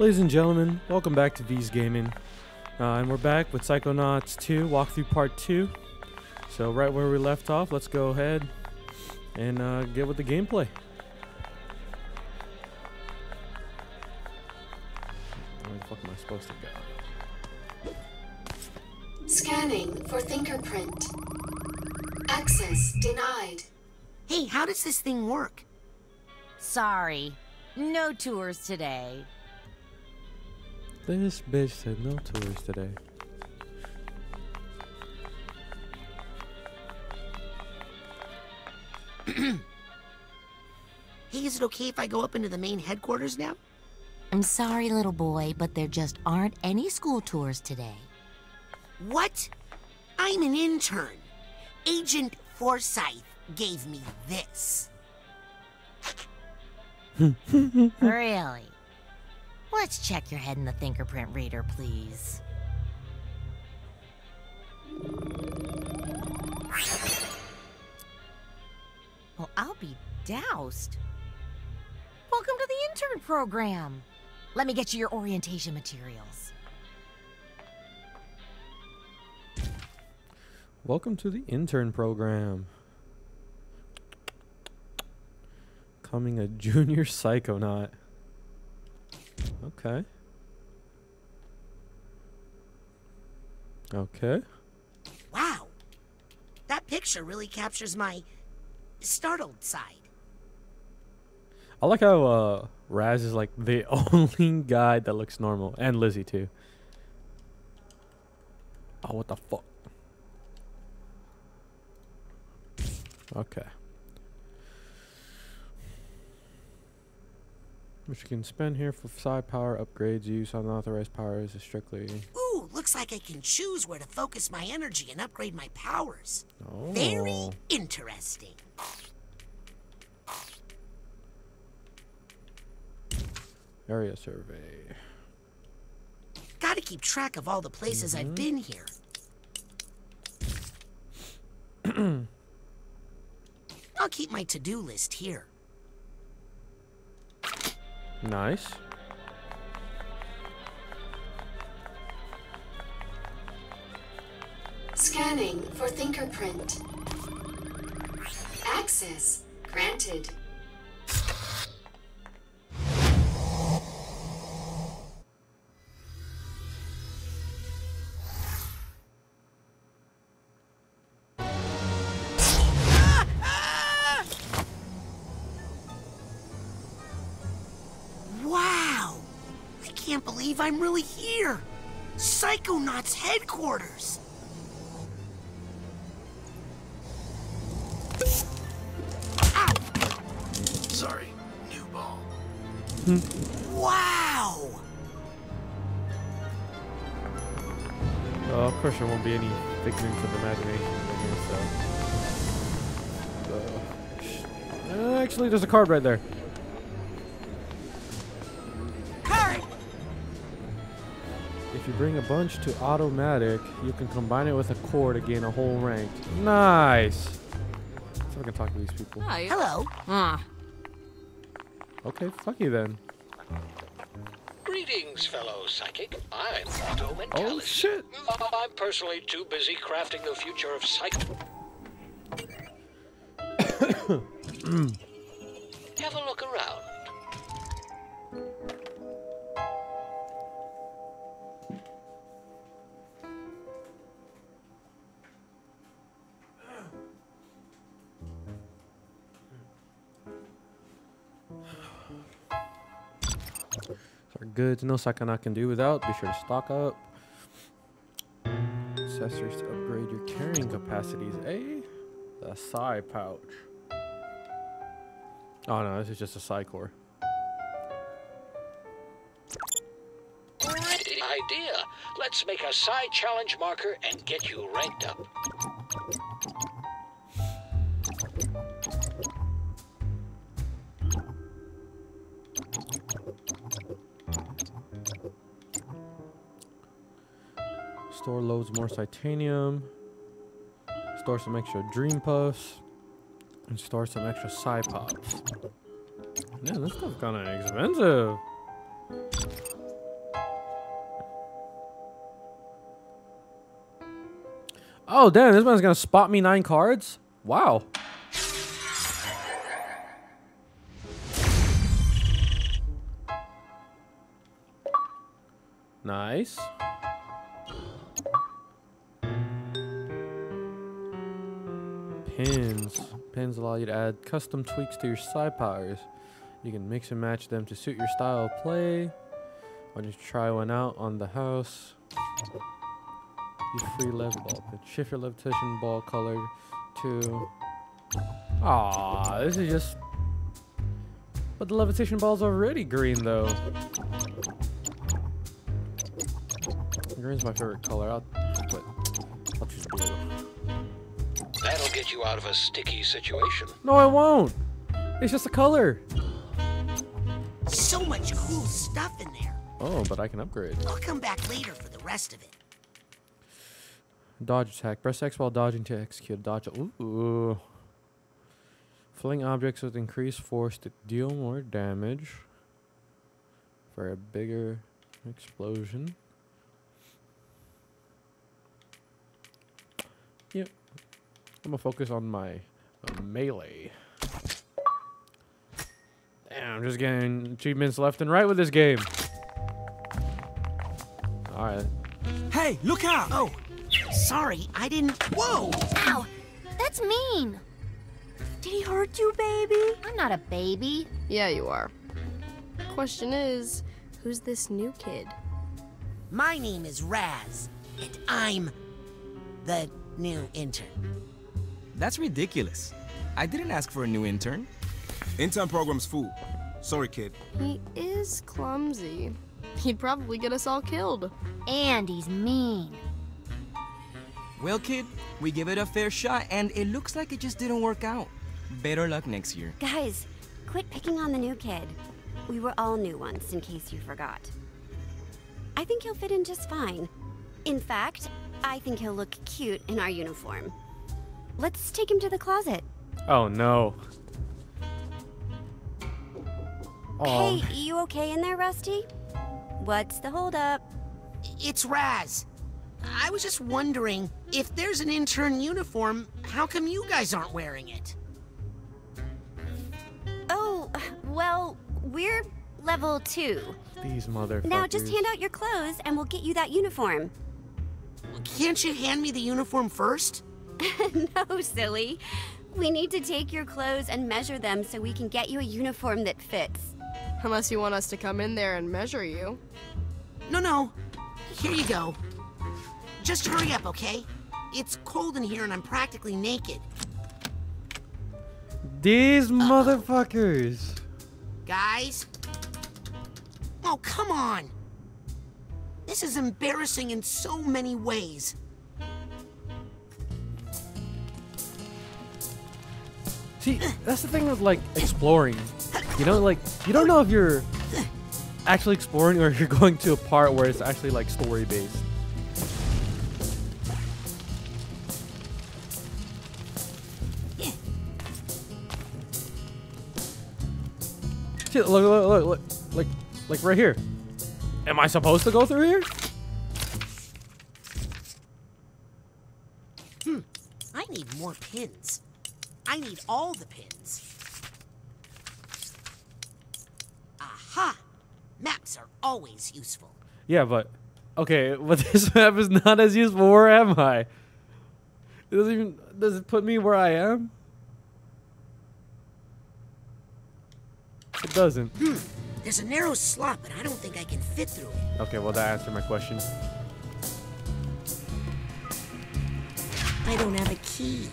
Ladies and gentlemen, welcome back to V's Gaming. Uh, and we're back with Psychonauts 2, walkthrough part 2. So right where we left off, let's go ahead and uh, get with the gameplay. Where the fuck am I supposed to go? Scanning for fingerprint. Access denied. Hey, how does this thing work? Sorry, no tours today. This bitch said no tours today. Hey, is it okay if I go up into the main headquarters now? I'm sorry, little boy, but there just aren't any school tours today. What? I'm an intern. Agent Forsythe gave me this. really? Let's check your head in the fingerprint reader, please. Well, I'll be doused. Welcome to the intern program. Let me get you your orientation materials. Welcome to the intern program. Coming a junior psychonaut. Okay. Okay. Wow. That picture really captures my startled side. I like how uh, Raz is like the only guy that looks normal, and Lizzie too. Oh, what the fuck? Okay. Which you can spend here for side power upgrades. Use unauthorized powers is strictly. Ooh, looks like I can choose where to focus my energy and upgrade my powers. Oh. Very interesting. Area survey. Gotta keep track of all the places I've mm-hmm. been here. I'll keep my to-do list here. Nice. Scanning for thinker print. Access granted. Can't believe I'm really here! Psychonauts headquarters! Ow! Sorry, new ball. Wow! Well, of course, there won't be any figments of imagination in here, so. Uh, uh, actually, there's a card right there. You bring a bunch to automatic, you can combine it with a core to gain a whole rank. Nice! Let's see if I can talk to these people. Hi. Hello. Ah, Okay, fuck you then. Greetings, fellow psychic. I'm Otto Mentallurg. Oh shit! I'm personally too busy crafting the future of psych. Have a look around. Goods, no Psychonaut can do without. Be sure to stock up. Accessories to upgrade your carrying capacities. A the psi pouch. Oh no, this is just a psi core. Great idea. Let's make a side challenge marker and get you ranked up. loads more psitanium. Store some extra dream puffs. And store some extra psi pops. Man, this stuff's kind of expensive. Oh, damn, this man's gonna spot me nine cards? Wow. Nice. Pins. Pins allow you to add custom tweaks to your side powers. You can mix and match them to suit your style of play. Why don't you try one out on the house? Use free lev ball pin. Shift your levitation ball color to. Ah, this is just. But the levitation ball's already green though. Green's my favorite color. I'll, I'll choose blue. That'll get you out of a sticky situation. No, I won't. It's just a color. So much cool stuff in there. Oh, but I can upgrade. I'll come back later for the rest of it. Dodge attack. Press X while dodging to execute dodge. Ooh. Fling objects with increased force to deal more damage for a bigger explosion. Yep. I'm gonna focus on my uh, melee. Damn, I'm just getting achievements left and right with this game. Alright. Hey, look out! Oh, sorry, I didn't. Whoa! Ow! That's mean! Did he hurt you, baby? I'm not a baby. Yeah, you are. Question is, who's this new kid? My name is Raz, and I'm the new intern. That's ridiculous. I didn't ask for a new intern. Intern program's full. Sorry, kid. He is clumsy. He'd probably get us all killed. And he's mean. Well, kid, we give it a fair shot, and it looks like it just didn't work out. Better luck next year. Guys, quit picking on the new kid. We were all new once, in case you forgot. I think he'll fit in just fine. In fact, I think he'll look cute in our uniform. Let's take him to the closet. Oh no. Oh. Hey, you okay in there, Rusty? What's the holdup? It's Raz. I was just wondering if there's an intern uniform, how come you guys aren't wearing it? Oh, well, we're level two. These motherfuckers. Now just hand out your clothes and we'll get you that uniform. Can't you hand me the uniform first? no, silly. We need to take your clothes and measure them so we can get you a uniform that fits. Unless you want us to come in there and measure you. No, no. Here you go. Just hurry up, okay? It's cold in here and I'm practically naked. These motherfuckers. Guys? Oh, come on! This is embarrassing in so many ways. See, that's the thing with like exploring. You know, like you don't know if you're actually exploring or if you're going to a part where it's actually like story based. Look, look, look, look, like, like right here. Am I supposed to go through here? Hmm, I need more pins. I need all the pins. Aha! Maps are always useful. Yeah, but okay, but this map is not as useful. Where am I? It doesn't even does it put me where I am? It doesn't. Hmm. There's a narrow slot, but I don't think I can fit through it. Okay, well that answered my question. I don't have a key.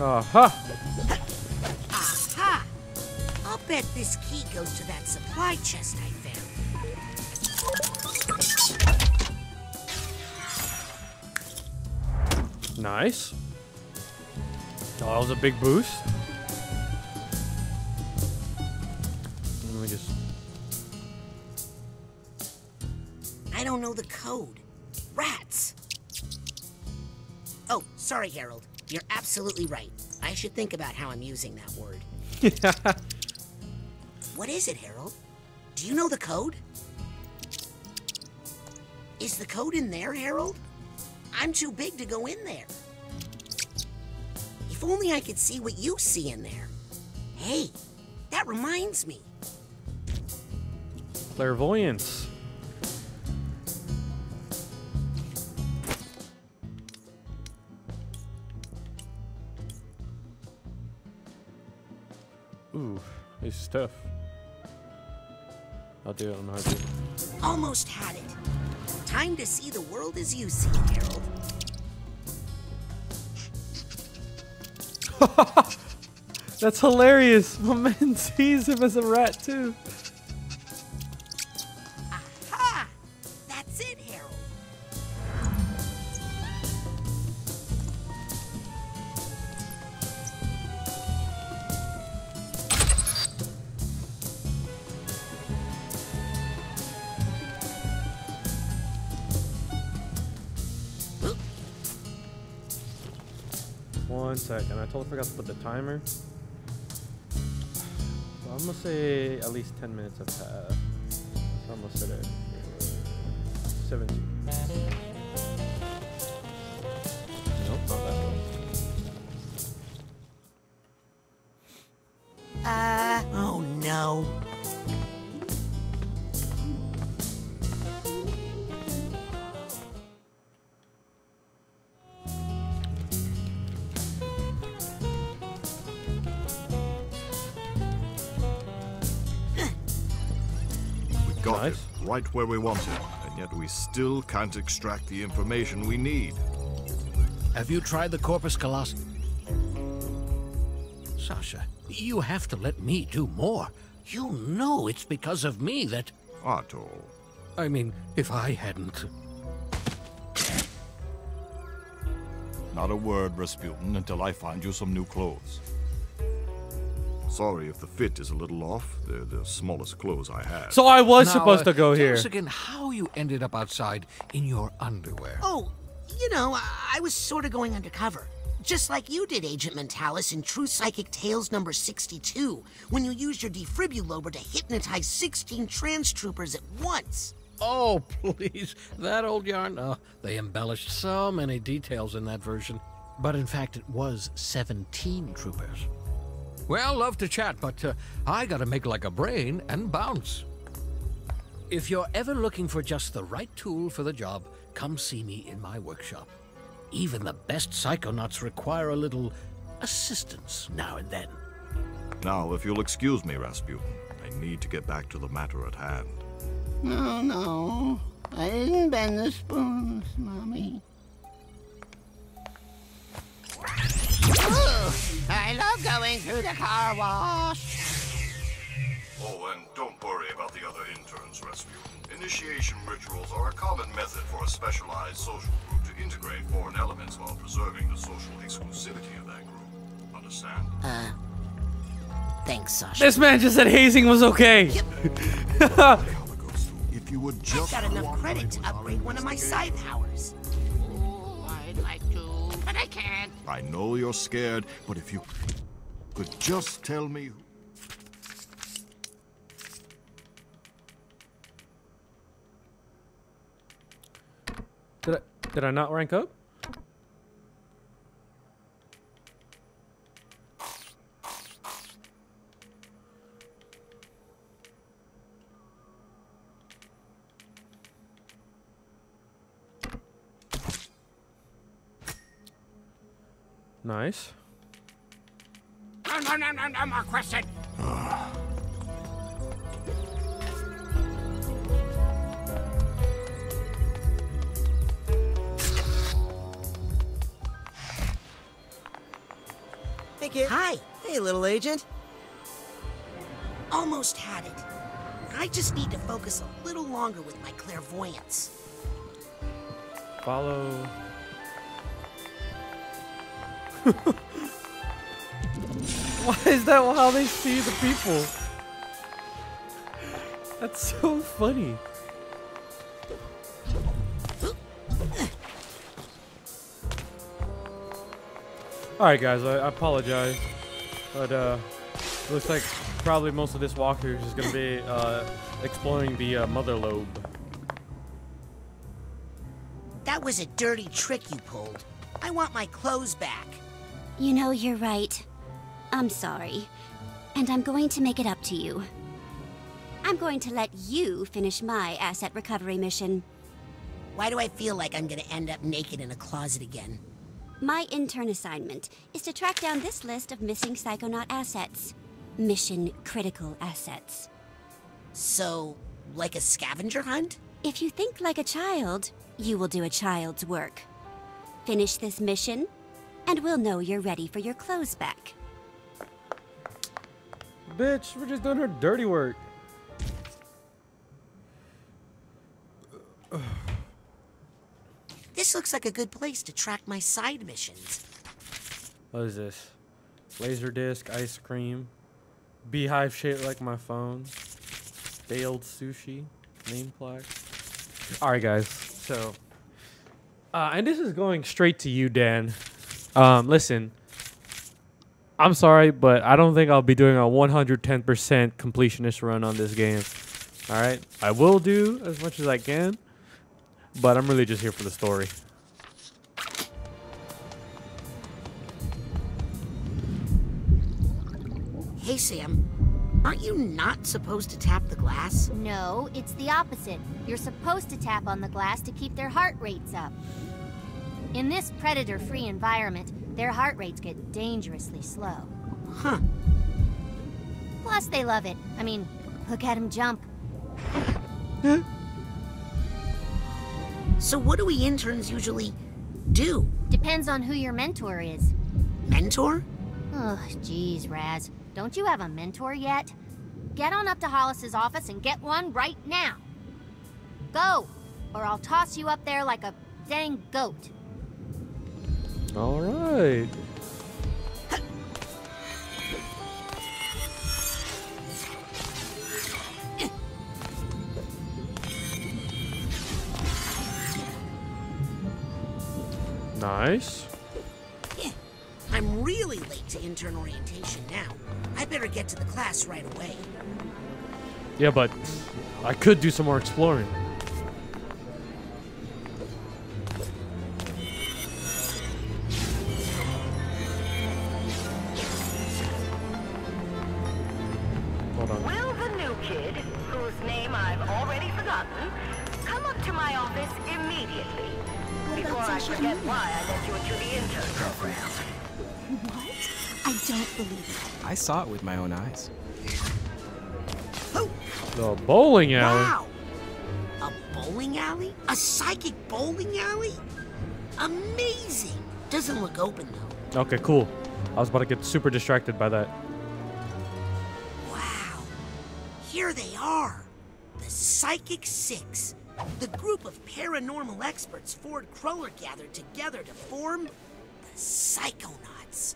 Aha! Aha! I'll bet this key goes to that supply chest I found. Nice. Oh, that was a big boost. Let me just. I don't know the code. Rats! Oh, sorry, Harold. You're absolutely right. I should think about how I'm using that word. What is it, Harold? Do you know the code? Is the code in there, Harold? I'm too big to go in there. If only I could see what you see in there. Hey, that reminds me. Clairvoyance. Ooh, this is tough. I'll do it on hard. Almost had it. Time to see the world as you see it, Harold. That's hilarious. My man sees him as a rat too. Totally forgot to put the timer. So I'm gonna say at least 10 minutes have passed. So I'm gonna set it. uh, 17. Nope, not that one. Uh. Oh no. Right where we wanted, and yet we still can't extract the information we need. Have you tried the Corpus Callosum? Sasha, you have to let me do more. You know it's because of me that. Otto. I mean, if I hadn't. Not a word, Razputin, until I find you some new clothes. Sorry if the fit is a little off. They're the smallest clothes I have. So I was Now, supposed uh, to go tell here. us again how you ended up outside in your underwear. Oh, you know, I, I was sort of going undercover. Just like you did, Agent Mentallurg, in True Psychic Tales number 62, when you used your defibrillator to hypnotize 16 trans troopers at once. Oh, please. That old yarn? Oh, they embellished so many details in that version. But in fact, it was 17 troopers. Well, love to chat, but uh, I gotta make like a brain and bounce. If you're ever looking for just the right tool for the job, come see me in my workshop. Even the best psychonauts require a little assistance now and then. Now, if you'll excuse me, Razputin, I need to get back to the matter at hand. No, no. I didn't bend the spoons, Mommy. Ooh, I love going through the car wash. Oh, and don't worry about the other interns, Rescue. Initiation rituals are a common method for a specialized social group to integrate foreign elements while preserving the social exclusivity of that group. Understand? Uh, thanks, Sasha. This man just said hazing was okay. If you would just I've got enough credit to upgrade one of my psi powers. Oh, I'd like to, but I can't. I know you're scared, but if you could just tell me Did I, did I not rank up? Nice. No, no, no, no, no more question. Hey, kid. Hi. Hey, little agent. Almost had it. I just need to focus a little longer with my clairvoyance. Follow. Why is that how they see the people? That's so funny. Alright guys, I, I apologize. But uh Looks like probably most of this walkthrough is just gonna be uh, exploring the uh, mother lobe. That was a dirty trick you pulled. I want my clothes back. You know, you're right. I'm sorry. And I'm going to make it up to you. I'm going to let you finish my asset recovery mission. Why do I feel like I'm gonna end up naked in a closet again? My intern assignment is to track down this list of missing Psychonaut assets. Mission critical assets. So, like a scavenger hunt? If you think like a child, you will do a child's work. Finish this mission, and we'll know you're ready for your clothes back. Bitch, we're just doing her dirty work. This looks like a good place to track my side missions. What is this? Laser disc, ice cream, beehive shaped like my phone, failed sushi, name plaque. All right, guys. So, uh, and this is going straight to you, Dan. Um, listen, I'm sorry, but I don't think I'll be doing a 110% completionist run on this game. All right, I will do as much as I can, but I'm really just here for the story. Hey, Sam. Aren't you not supposed to tap the glass? No, it's the opposite. You're supposed to tap on the glass to keep their heart rates up. In this predator free environment, their heart rates get dangerously slow. Huh. Plus, they love it. I mean, look at him jump. So, what do we interns usually do? Depends on who your mentor is. Mentor? Ugh, jeez, Raz. Don't you have a mentor yet? Get on up to Hollis's office and get one right now. Go, or I'll toss you up there like a dang goat. All right. Nice. I'm really late to intern orientation now. I better get to the class right away. Yeah, but I could do some more exploring. I forget why I let you into the intern program. What? I don't believe it. I saw it with my own eyes. The bowling alley. Wow! A bowling alley? A psychic bowling alley? Amazing! Doesn't look open though. Okay, cool. I was about to get super distracted by that. Wow! Here they are! The Psychic Six. The group of paranormal experts Ford Cruller gathered together to form the Psychonauts.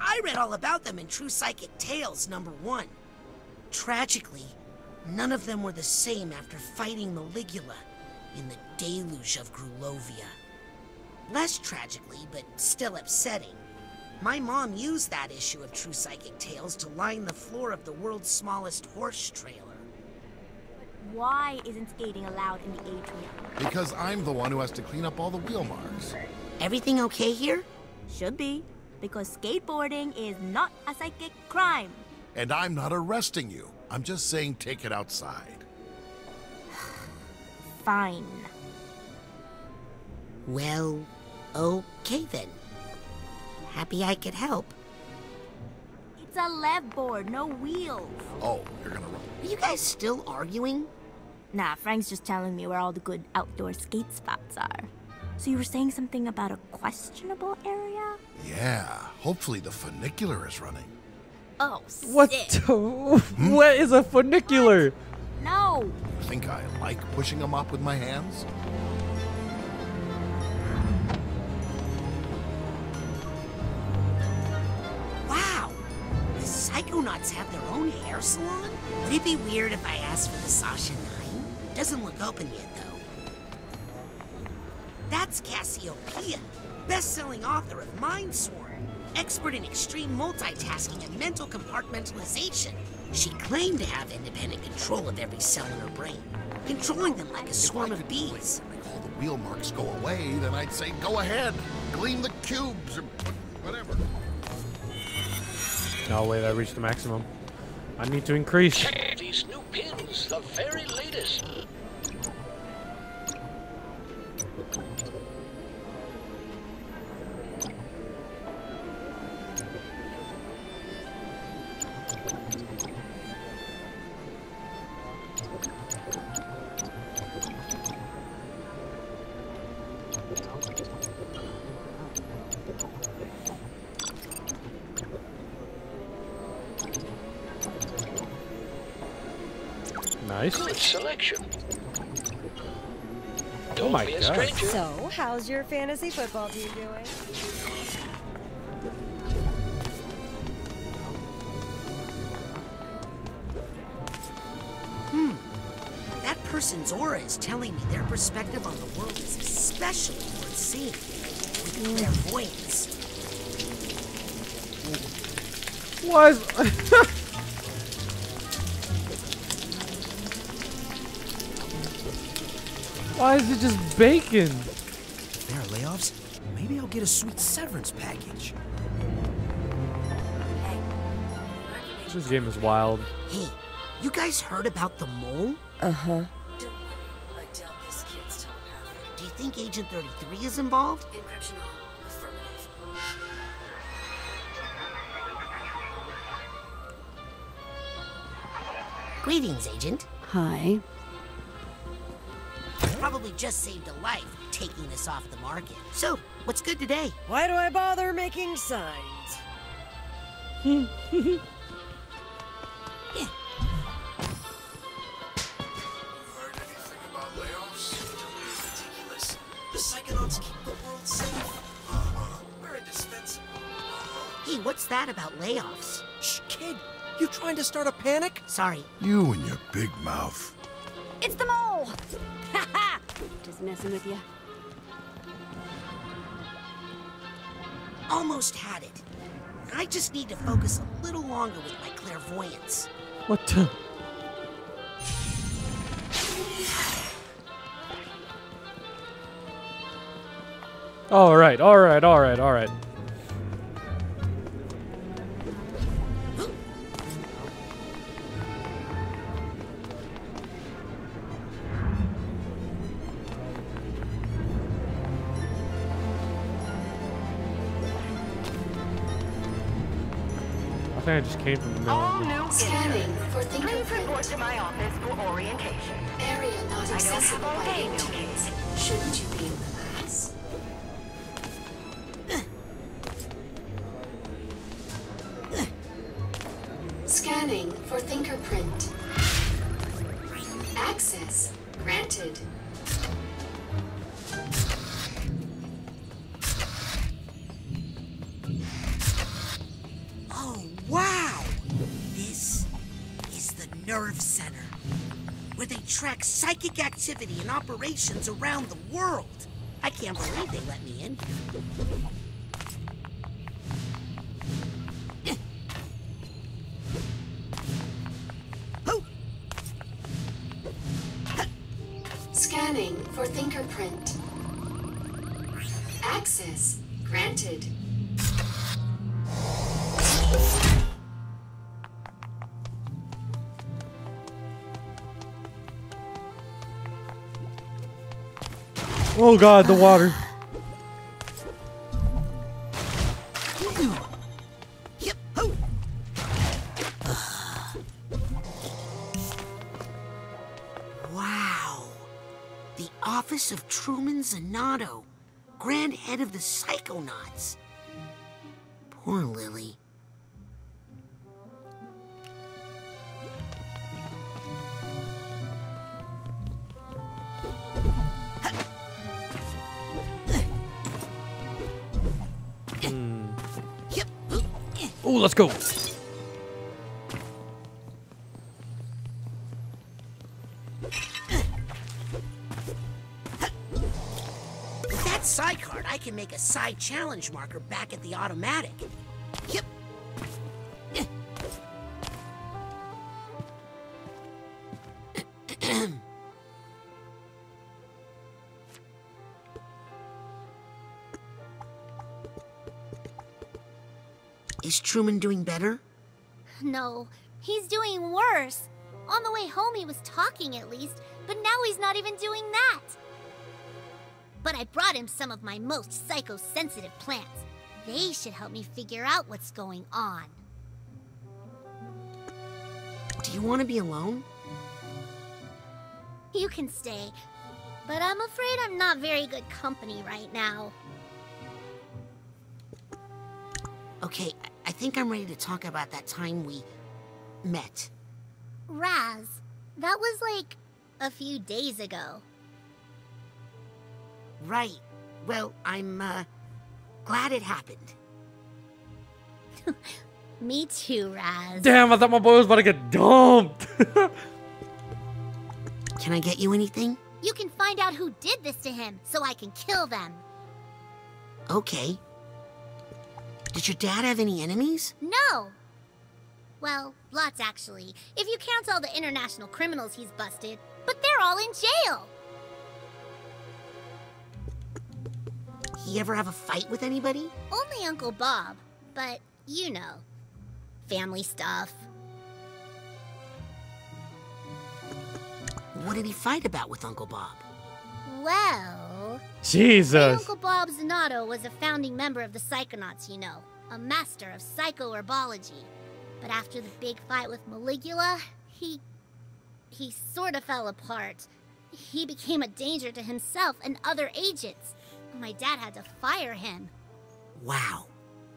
I read all about them in True Psychic Tales number one. Tragically, none of them were the same after fighting Maligula in the deluge of Grulovia. Less tragically, but still upsetting, my mom used that issue of True Psychic Tales to line the floor of the world's smallest horse trailer. Why isn't skating allowed in the atrium? Because I'm the one who has to clean up all the wheel marks. Everything okay here? Should be, because skateboarding is not a psychic crime. And I'm not arresting you. I'm just saying take it outside. Fine. Well, okay then. Happy I could help. It's a lev board, no wheels. Oh, you're gonna run. Are you guys still arguing? Nah, Frank's just telling me where all the good outdoor skate spots are. So you were saying something about a questionable area? Yeah, hopefully the funicular is running. Oh, What? sick. the- what is a funicular? No! You think I like pushing them up with my hands? Wow! The Psychonauts have their own hair salon? Would it be weird if I asked for the Sasha 9? Doesn't look open yet, though. That's Cassie O'Pia, best-selling author of Mindsworn. expert in extreme multitasking and mental compartmentalization. She claimed to have independent control of every cell in her brain, controlling them like a swarm of bees. If All the wheel marks go away, then I'd say go ahead. Gleam the cubes or whatever. No, wait, I reached the maximum. I need to increase. The very latest. Your fantasy football team doing? Hmm. That person's aura is telling me their perspective on the world is especially worth seeing. With clairvoyance. Why is... Why is it just bacon? There are layoffs. Maybe I'll get a sweet severance package. This game is wild. Hey, you guys heard about the mole? Uh-huh. Do you think Agent 33 is involved? Greetings, Agent. Hi. Probably just saved a life taking this off the market. So, what's good today? Why do I bother making signs? Ridiculous. The Psychonauts keep the world safe. We're indispensable. Hey, what's that about layoffs? Shh, kid. You trying to start a panic? Sorry. You and your big mouth. It's the mole! Ha ha! Just messing with you. Almost had it. I just need to focus a little longer with my clairvoyance. What the? All right, all right, all right, all right. I think just came from the middle. All of new Scanning for Please fingerprint. report to my office for orientation. Area not I don't have accessible by day, new interns. Shouldn't you be in the mass? Scanning for fingerprint. Access granted. Track psychic activity and operations around the world. I can't believe they let me in Oh god, the water. Wow. The Office of Truman Zanotto, Grand Head of the Psychonauts. Poor Lili. Oh, let's go. With that side card, I can make a side challenge marker back at the automatic. Truman doing better? No, he's doing worse. On the way home, he was talking at least, but now he's not even doing that. But I brought him some of my most psychosensitive plants. They should help me figure out what's going on. Do you want to be alone? You can stay, but I'm afraid I'm not very good company right now. Okay, I- I think I'm ready to talk about that time we met. Raz, that was like a few days ago. Right. Well, I'm, uh, glad it happened. Me too, Raz. Damn, I thought my boy was about to get dumped. Can I get you anything? You can find out who did this to him so I can kill them. Okay. Did your dad have any enemies? No! Well, lots actually, if you count all the international criminals he's busted, but they're all in jail! He ever have a fight with anybody? Only Uncle Bob, but you know, family stuff. What did he fight about with Uncle Bob? Well, my Jesus. Uncle Bob Zanotto was a founding member of the Psychonauts, you know, a master of psychoherbology. But after the big fight with Maligula, he. he sort of fell apart. He became a danger to himself and other agents. My dad had to fire him. Wow.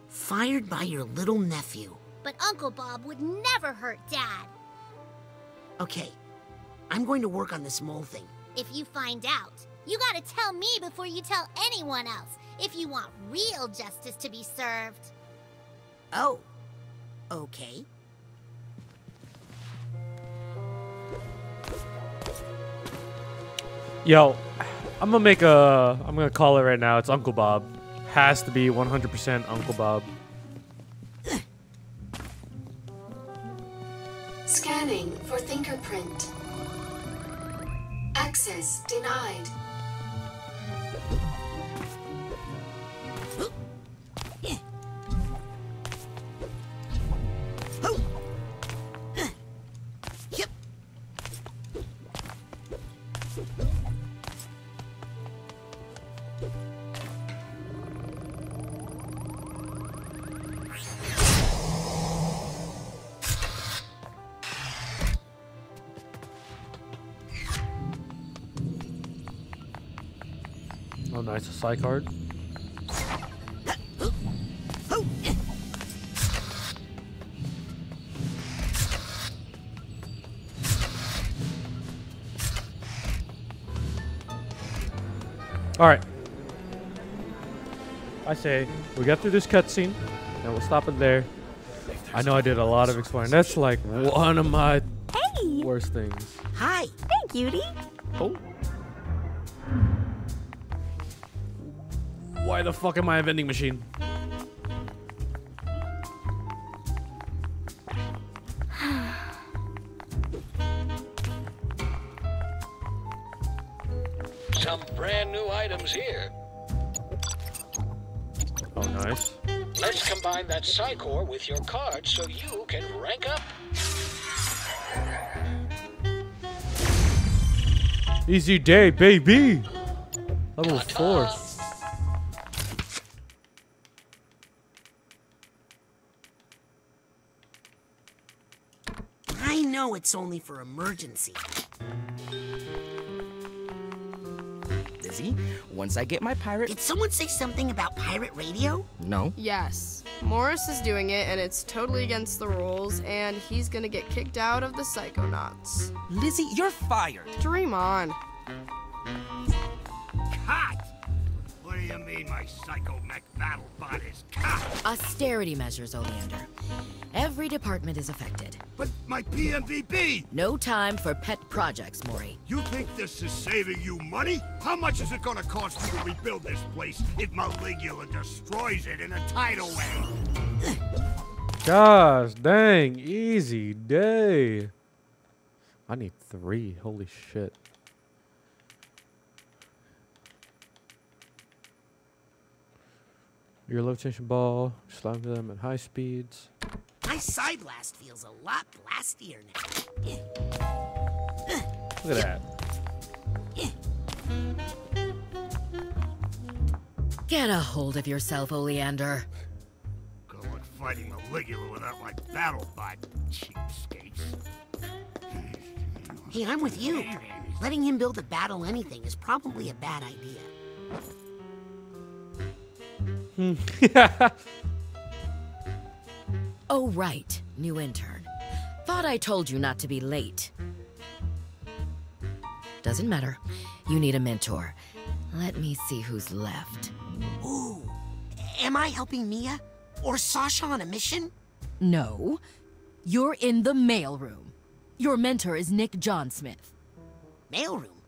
Fired by your little nephew. But Uncle Bob would never hurt Dad. Okay. I'm going to work on this mole thing. If you find out, you gotta tell me before you tell anyone else if you want real justice to be served. Oh. Okay. Yo, I'm gonna make a. I'm gonna call it right now. It's Uncle Bob. Has to be 100% Uncle Bob. Scanning for fingerprint. Access denied. Nice. A psych card. All right. I say we get through this cutscene, and we'll stop it there. I know I did a lot of exploring. That's like one of my Hey! worst things. Hi. Hey, cutie. Oh. Why the fuck am I a vending machine? Some brand new items here. Oh, nice. Let's combine that psi core with your card so you can rank up. Easy day, baby. Level four. It's only for emergency. Lizzie, once I get my pirate. Did someone say something about pirate radio? No. Yes. Morris is doing it, and it's totally against the rules, and he's gonna get kicked out of the Psychonauts. Lizzie, you're fired. Dream on. Cut! What do you mean? mean my psychomech battle bot is cocked? Austerity measures, Oleander. Every department is affected. But my PMVB! No time for pet projects, Maury. You think this is saving you money? How much is it gonna cost you to rebuild this place if Maligula destroys it in a tidal wave? Gosh, dang, easy day. I need three. Holy shit. Your levitation ball, slam them at high speeds. My psi blast feels a lot blastier now. Look at that. Get a hold of yourself, Oleander. Good luck fighting Maligula without my battle bot, cheapskates. Hey, I'm with you. Letting him build a battle anything is probably a bad idea. Mm. Oh, right, new intern. Thought I told you not to be late. Doesn't matter. You need a mentor. Let me see who's left. Ooh, am I helping Milla? Or Sasha on a mission? No, you're in the mailroom. Your mentor is Nick John Smith. Mailroom?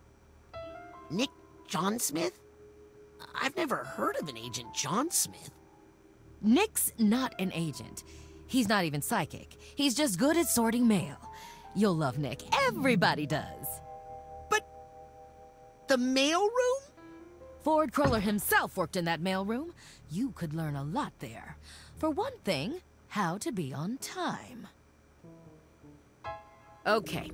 Nick John Smith? I've never heard of an Agent John Smith. Nick's not an agent. He's not even psychic. He's just good at sorting mail. You'll love Nick. Everybody does. But... the mailroom? Ford Cruller himself worked in that mailroom. You could learn a lot there. For one thing, how to be on time. Okay,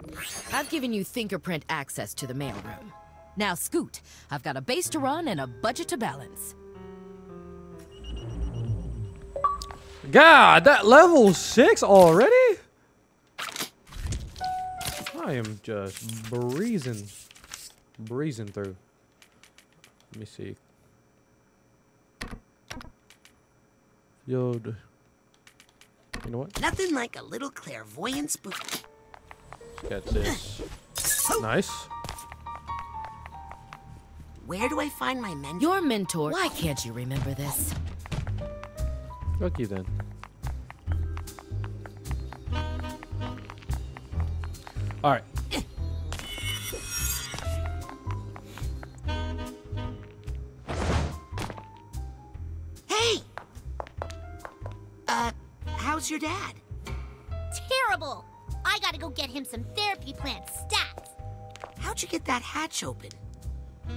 I've given you Thinkerprint access to the mailroom. Now scoot. I've got a base to run and a budget to balance. God, that level six already? I am just breezing, breezing through. Let me see. Yo, you know what? Nothing like a little clairvoyance book. Got this. Oh. Nice. Where do I find my mentor? Your mentor. Why can't you remember this? Lucky then. All right. Hey! Uh, how's your dad? Terrible! I gotta go get him some therapy plant stats. How'd you get that hatch open?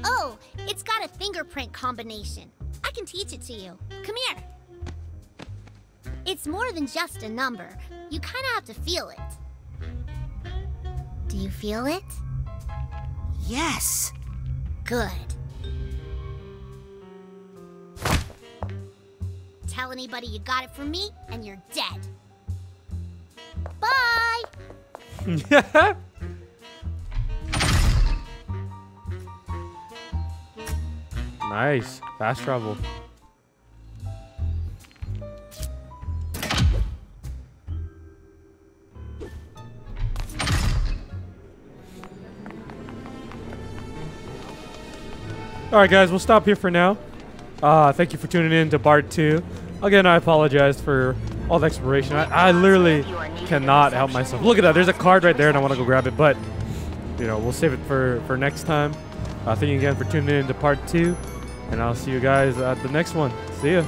Oh, it's got a fingerprint combination. I can teach it to you. Come here. It's more than just a number. You kinda have to feel it. Do you feel it? Yes. Good. Tell anybody you got it from me, and you're dead. Bye! nice. Fast travel. All right, guys, we'll stop here for now. Uh, thank you for tuning in to Bart 2. Again, I apologize for all the exploration. I, I literally cannot help myself. Look at that. There's a card right there, and I want to go grab it, but you know, we'll save it for for next time. Uh, thank you again for tuning in to Part 2, and I'll see you guys at the next one. See ya.